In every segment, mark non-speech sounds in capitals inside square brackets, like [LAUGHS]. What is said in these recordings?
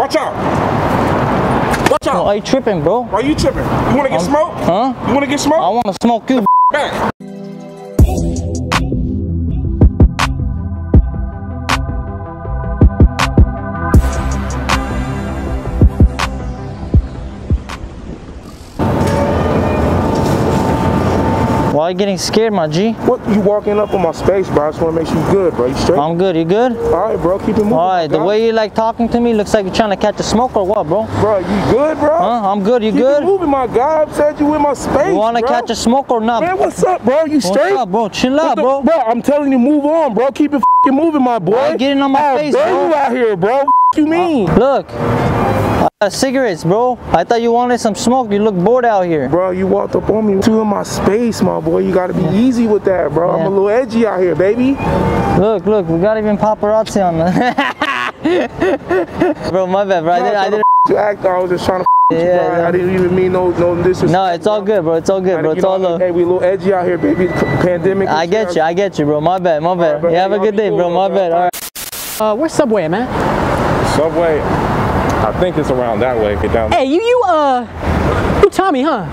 Watch out. Watch out. Why you tripping, bro? Why you tripping? You wanna get Um, smoked? Huh? You wanna get smoked? I want to smoke you. Back. Why you getting scared, my G? What you walking up on my space, bro? I just wanna make sure you good, bro. You straight? I'm good. You good? All right, bro. Keep it moving. All right. The way you like talking to me looks like you're trying to catch a smoke or what, bro? Bro, you good, bro? Huh? I'm good. You Keep good? moving, my guy. I said you in my space, You want to catch a smoke or not? Man, what's up, bro? You straight? What's up, bro? Chill What out, bro. Bro, I'm telling you, move on, bro. Keep it moving, my boy. Why you getting on my I'll face, bro? you out here, bro. F you mean? Look. I got cigarettes, bro. I thought you wanted some smoke. You look bored out here. Bro, you walked up on me. You in my space, my boy. You gotta be easy with that, bro. I'm a little edgy out here, baby. Look, look. We got even paparazzi on the. [LAUGHS] bro, my bad, bro. I didn't. I didn't. [LAUGHS] You act. I was just trying [LAUGHS] to. Yeah, bro. yeah. I didn't even mean no no disrespect. No, it's all good, bro. It's all good, bro. It's know, all love. Hey, we a little edgy out here, baby. Pandemic. I shit. get you. I get you, bro. My bad. My bad. bro. You have a good day, cool, bro. My bad. All right. Uh, where's Subway, man? Subway, I think it's around that way. Get down. Hey, you, you, uh, you Tommy, huh?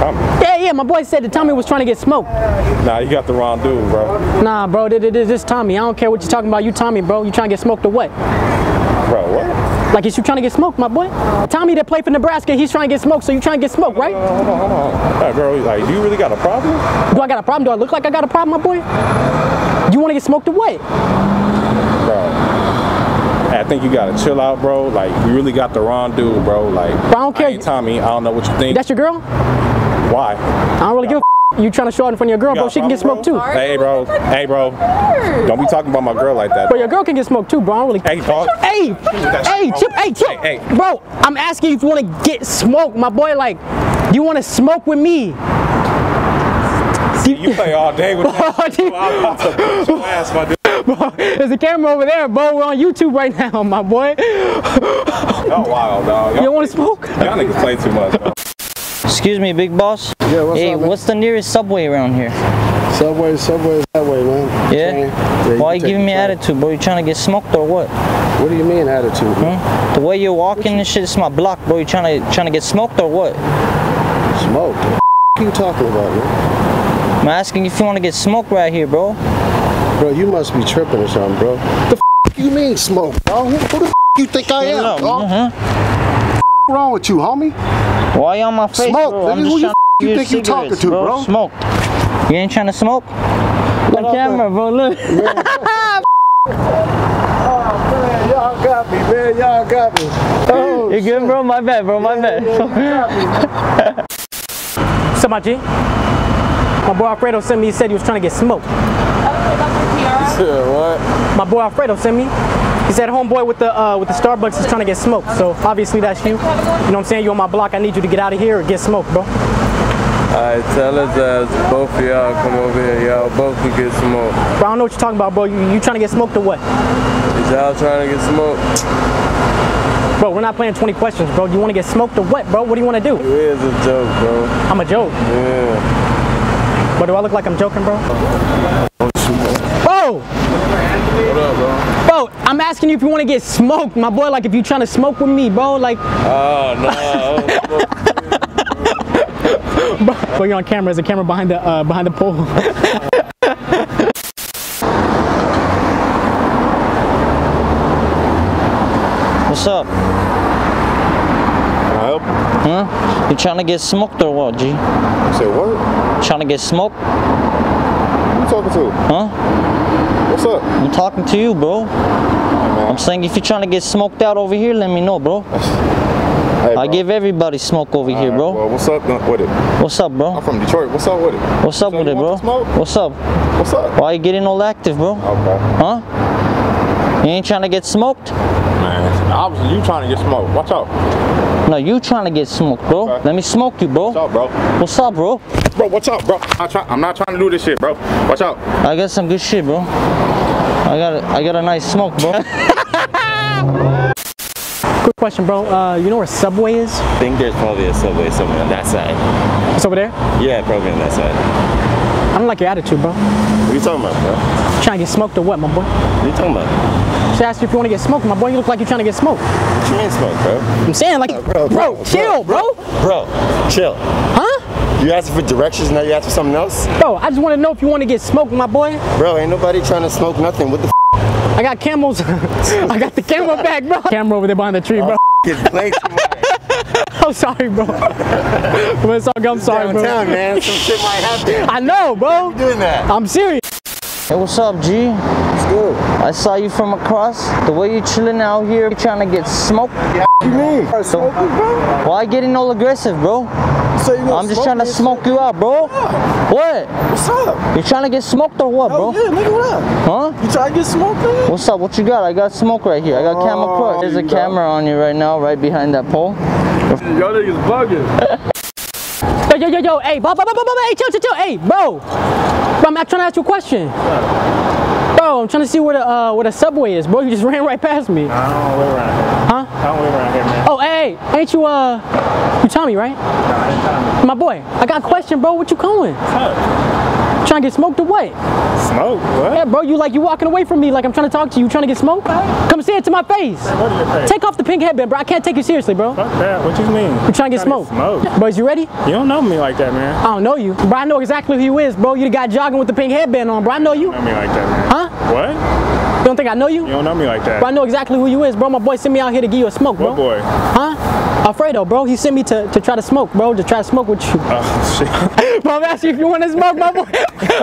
Tommy. Yeah, yeah, my boy said that Tommy was trying to get smoked. Nah, you got the wrong dude, bro. Nah, bro, this, this, this Tommy. I don't care what you're talking about. You Tommy, bro. You trying to get smoked or what? Bro, what? Like, is you trying to get smoked, my boy? Tommy that played for Nebraska, he's trying to get smoked, so you trying to get smoked, right? Hold on, hold on. Hey, bro, like, do you really got a problem? Do I got a problem? Do I look like I got a problem, my boy? You want to get smoked or what? Bro. I think you gotta chill out, bro. Like, you really got the wrong dude, bro. Like, Bro, I don't care. ain't Tommy. I don't know what you think. That's your girl? Why? I don't really give a f- You trying to show out in front of your girl, You bro? She can get smoked too. Hey, bro. Hey, bro. Don't be talking about my girl like that. Bro, your girl can get smoked too, bro. I don't really. Hey, dog. Hey, hey, Chip, hey, Chip. Hey, hey. Bro, I'm asking you if you want to get smoked, my boy. Like, you want to smoke with me? You play all day with that. [LAUGHS] Dude. I'm about to ass, my dude. Bro, there's a camera over there, bro. We're on YouTube right now, [LAUGHS] my boy. Y'all wild, dog. You don't want to smoke? Y'all niggas play too much, bro. Excuse me, big boss. Yeah, what's hey, up, man? what's the nearest subway around here? Subway, Subway, that way, man. Yeah? Train. Why you can giving me train. attitude, bro? You trying to get smoked or what? What do you mean attitude? Hmm? The way you're walking and shit, it's my block, bro. You trying to trying to get smoked or what? Smoke. What the are you talking about, man? I'm asking if you want to get smoked right here, bro. Bro, you must be tripping or something, bro. The f you mean smoke, bro? Who, who the f you think I am, Look, dog? uh-huh. What's wrong with you, homie? Why you on my face, Smoke, bro? nigga. I'm Who just you trying f- you give think you talking to, bro? bro? Smoke. You ain't trying to smoke? On up, camera, bro. Look. Man, y'all got me, man. Y'all got me. Oh, You good, bro? My bad, bro. My bad. What's up, my G? My boy Alfredo sent me. He said he was trying to get smoked. What? My boy Alfredo sent me. He said homeboy with the uh, with the Starbucks is trying to get smoked. So obviously that's you. You know what I'm saying? You on my block. I need you to get out of here or get smoked, bro. Alright, tell us as both of y'all come over here. Y'all both can get smoked. Bro, I don't know what you're talking about, bro. You, you trying to get smoked or what? Is y'all trying to get smoked? Bro, we're not playing 20 questions, bro. You want to get smoked or what, bro? What do you want to do? It is a joke, bro. I'm a joke. Yeah. But do I look like I'm joking, bro? Bro! What up, bro? Bro, I'm asking you if you want to get smoked, my boy. Like if you trying to smoke with me, bro. Like, Oh, no. bro, you're on camera. There's a camera behind the uh, behind the pole. [LAUGHS] What's up? Can I help? Huh? You trying to get smoked or what, G? You said what? Trying to get smoked? You talking to? Huh? What's up? I'm talking to you, bro. I'm saying if you're trying to get smoked out over here, let me know, bro. Hey, I give everybody smoke over here, Alright, bro. Well, what's up with it? What's up, bro? I'm from Detroit. What's up with it? What's up So with it, bro? smoke? What's up? What's up? Why you getting all active, bro? Okay. Huh? You ain't trying to get smoked? Man, obviously you trying to get smoked. Watch out. No, you trying to get smoked, bro. Okay. Let me smoke you, bro. Watch out, bro. What's up, bro? Bro, what's up, bro. I'm, try- I'm not trying to do this shit, bro. Watch out. I got some good shit, bro. I got a, I got a nice smoke, bro. [LAUGHS] Quick question, bro. Uh, you know where Subway is? I think there's probably a subway somewhere on that side. It's over there. Yeah, probably on that side. I don't like your attitude, bro. What you talking about, bro? Trying to get smoked or what, my boy? What you talking about? Just asked you if you want to get smoked, my boy. You look like you're trying to get smoked. What you mean smoke, bro? I'm saying, like, bro, bro, bro, chill, bro. Bro, chill. Huh? You asking for directions, now you asking for something else? Bro, I just want to know if you want to get smoked, my boy. Bro, ain't nobody trying to smoke nothing. What the I got camels. [LAUGHS] I got the camera back, bro. Camera over there behind the tree, bro. f*** blank I'm sorry, bro. [LAUGHS] But it's all good. I'm sorry, bro. downtown, man? Some shit might happen. [LAUGHS] I know, bro. Doing that. I'm serious. Hey, what's up, G? It's good. I saw you from across. The way you chilling out here, trying to get smoked. What you mean? Smoking, bro? Why getting all aggressive, bro? So you I'm just trying to me? smoke you out, bro. What? What's up? You trying to get smoked or what, bro? Oh, yeah, nigga, what up? Huh? You trying to get smoked, nigga? What's up? What you got? I got smoke right here. I got camera Oh, crush. There's a you camera on you right now, right behind that pole. Y'all niggas bugging. [LAUGHS] Yo, yo, yo, yo. Hey, bro, bro, bro, bro, bro. Hey, chill, chill, chill. Hey, bro. Bro, I'm not trying to ask you a question. Bro, I'm trying to see where the uh, where the subway is, bro. You just [LAUGHS] ran right past me. I don't live around here. Huh? I don't live around here, man. Oh, hey, hey, ain't you uh, you Tommy, right? My boy, I got a question, bro. What you calling? Trying to get smoked or what? Smoke? What? Yeah, bro, you like you walking away from me like I'm trying to talk to you. You trying to get smoked? Come say it to my face. Is face? Take off the pink headband, bro. I can't take you seriously, bro. Fuck that. What you mean? You trying to get smoked? Smoke. Boys, you ready? You don't know me like that, man. I don't know you, but I know exactly who you is, bro. You the guy jogging with the pink headband on, bro. I know you. You don't know me like that, man. Huh? What? You don't think I know you? You don't know me like that. But I know exactly who you is, bro. My boy sent me out here to give you a smoke, bro. What boy? Huh? Alfredo, bro. He sent me to, to try to smoke, bro. To try to smoke with you. Oh, shit. [LAUGHS] Bro, I'm asking if you want to smoke, my boy. [LAUGHS]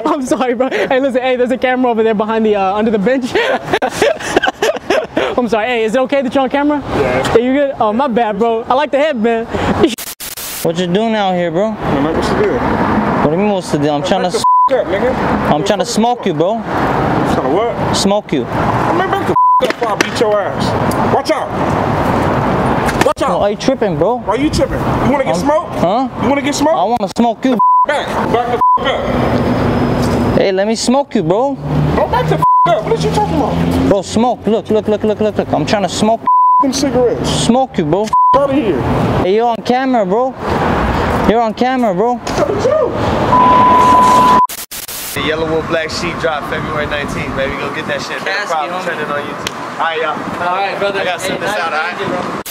I'm sorry, bro. Hey, listen, hey, there's a camera over there behind the, uh, under the bench. [LAUGHS] I'm sorry. Hey, is it okay that you're on camera? Yeah. Hey, you good? Oh, my bad, bro. I like the headband. What you doing out here, bro? Man, like, what to do? What do you mean what's the deal? I'm trying to, Back up, nigga. I'm trying to smoke you, bro. Trying to what? Smoke you. Man, back the up before I beat your ass. Watch out. Watch out. Why you tripping, bro? Why you tripping? You wanna get smoked? Huh? You wanna get smoked? I want to smoke you. Back. Back the up. Hey, let me smoke you, bro. Bro, back the up. What are you talking about? Bro, smoke. Look, look, look, look, look, look. I'm trying to smoke, Them cigarettes. smoke you, bro. Out of here. Hey, you're on camera, bro. You're on camera, bro. The Yellow Wolf Black Sheep drop February 19th, baby. Go get that shit. No Cassidy, problem. homie. Trend it on YouTube. All right, y'all. All right, brother. I gotta send this out, all right?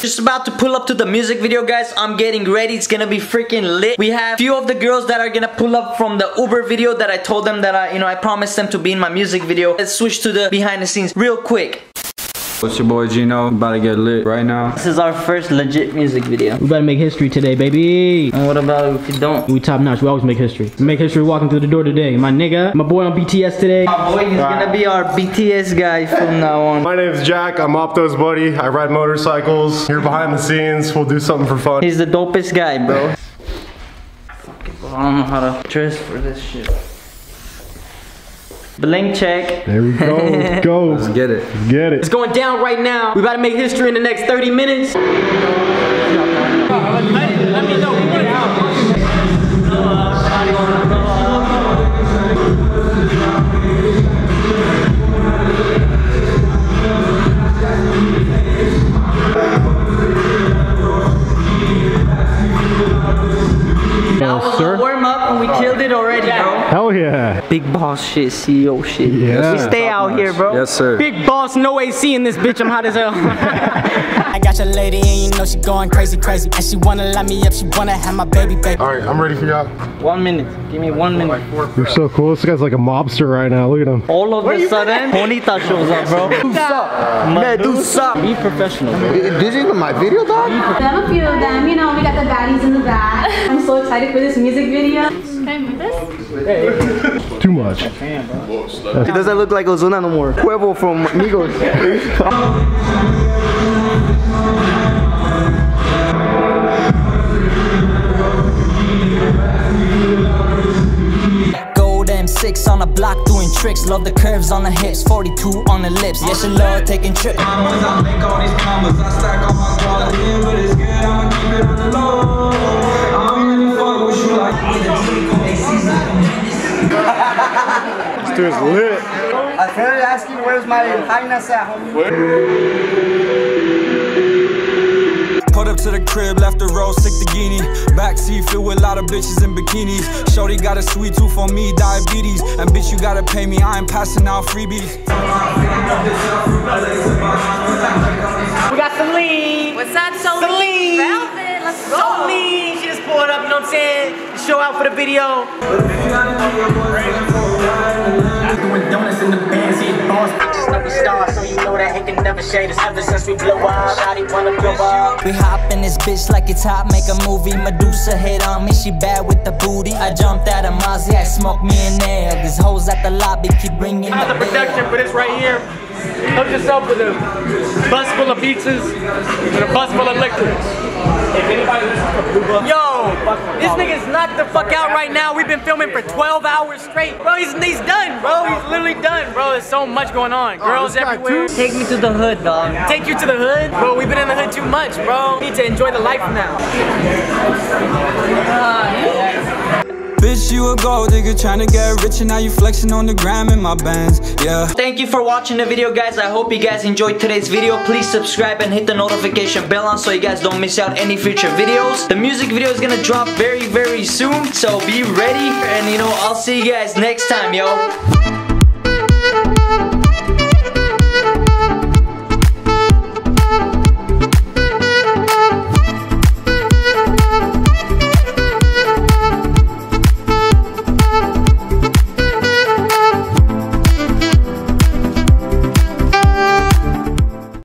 Just about to pull up to the music video guys. I'm getting ready. It's gonna be freaking lit. We have a few of the girls that are gonna pull up from the Uber video that I told them that I you know I promised them to be in my music video. Let's switch to the behind the scenes real quick What's your boy Gino? About to get lit right now. this is our first legit music video We better make history today, baby. and what about if you don't We top notch. We always make history. We make history walking through the door today. My nigga, my boy on BTS today. my boy he's gonna be our BTS guy from now on My name's Jack. I'm Opto's buddy. I ride motorcycles. Here behind the scenes, we'll do something for fun. he's the dopest guy bro Fucking bro, I don't know how to dress for this shit Blank check There we go. Let's [LAUGHS] go. Let's get it. Let's get it. It's going down right now. We about to make history in the next 30 minutes. That was a warm up we killed it already, bro. Hell yeah. Big boss shit, CEO shit. Yeah. We stay out here, bro. Yes, sir. Big boss, no AC in this bitch. I'm hot as hell. [LAUGHS] I got your lady and you know she going crazy, crazy. And she wanna light me up, she wanna have my baby, baby. All right, I'm ready for y'all. One minute. Give me one minute. You're so cool. This guy's like a mobster right now. Look at him. All of a sudden, Bonita shows up, bro. Medusa. Medusa. Be professional, bro. Did you in my video, dog? I have a few of them. You know, we got the baddies in the back. [LAUGHS] I'm so excited for this music video. Can I move this? Too much. He doesn't look like Ozuna no more. Quavo from Migos. Gold M6 on the block doing tricks. Love the curves on the hips, 42 on the lips. Yeah, she love taking trips. This dude's lit. I started asking where's my highness at, homie. Put up to the crib, left the road, sick the guinea. Backseat filled with a lot of bitches in bikinis. Shorty got a sweet tooth on me, diabetes. And bitch, you gotta pay me, I ain't passing out freebies. We got some lean. What's up, Celine? Celine. Velvet, show out for the video. Doing donuts in the bands, eating boss. Bitches know we stars, so you know that hate can never shade us ever since we blow up. Shawty wanna blow up. We hop in this bitch like it's hot, make a movie. Medusa hit on me, she bad with the booty. I jumped out of Mozzie, I smoked me in there. These hoes at the lobby keep bringing How's the the production for this right here? Hook yourself with a bus full of pizzas and a bus full of liquor. Yo, this nigga's knocked the fuck out right now. We've been filming for 12 hours straight. Bro, he's, he's done, bro. He's literally done, bro. There's so much going on. Girls everywhere. Take me to the hood, dog. Take you to the hood? Bro, we've been in the hood too much, bro. We need to enjoy the life now. Bitch, you a gold digger tryna get rich and now you flexing on the gram in my bands. Yeah. Thank you for watching the video guys. I hope you guys enjoyed today's video. Please subscribe and hit the notification bell on so you guys don't miss out any future videos. The music video is gonna drop very very soon. So be ready and you know I'll see you guys next time yo.